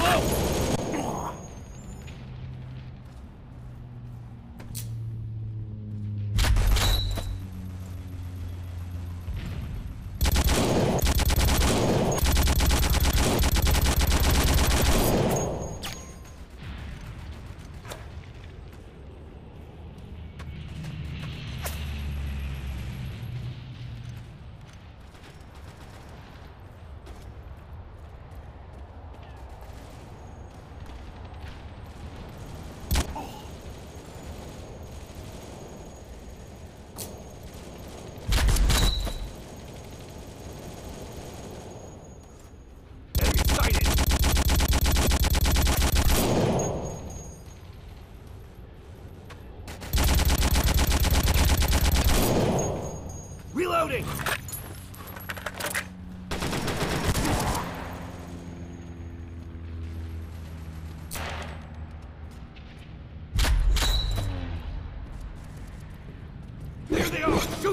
Slow!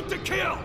to kill!